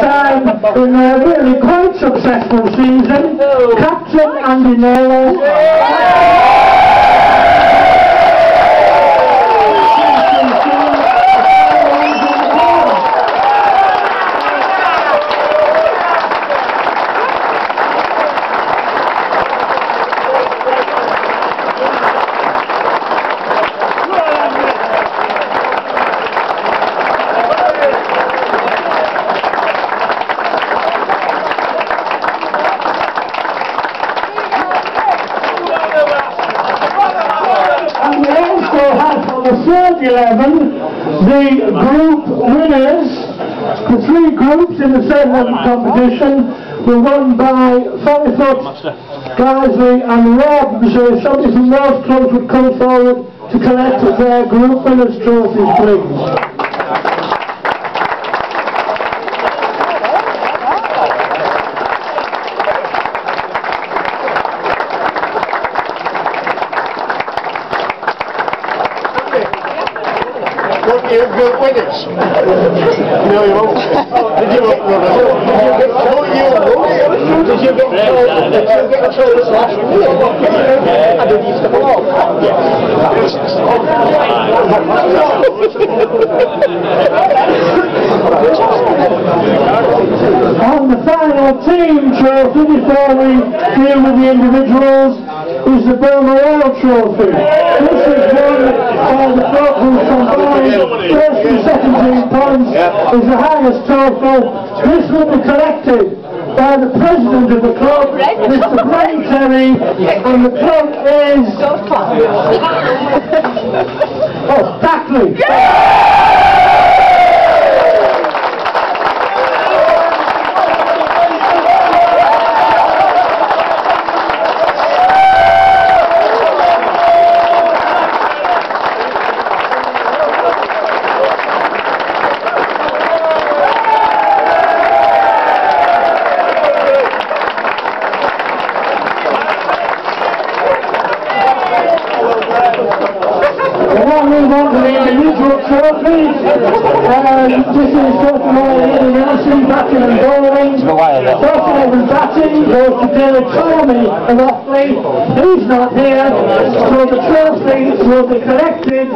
time in a really quite successful season, Captain Andy Naylor. And we also have on the third 11 the group winners. The three groups in the third 11 competition were won by Ferryfoot, Gaisley and Rob. So somebody from those clubs would come forward to collect their group winners trophies, please. You're good you. Did you, get did you get did belong. On the final team trophy before we deal with the individuals is the Belmar Trophy. This is won by the combined first and second team points is the highest total. This will be collected by the president of the club, Mr. Brian Terry, and the club is... Oh, Thackley. Um, this is batting and bowling. Batting goes to David Tomey of Offaly. He's not here, so the trophy will be collected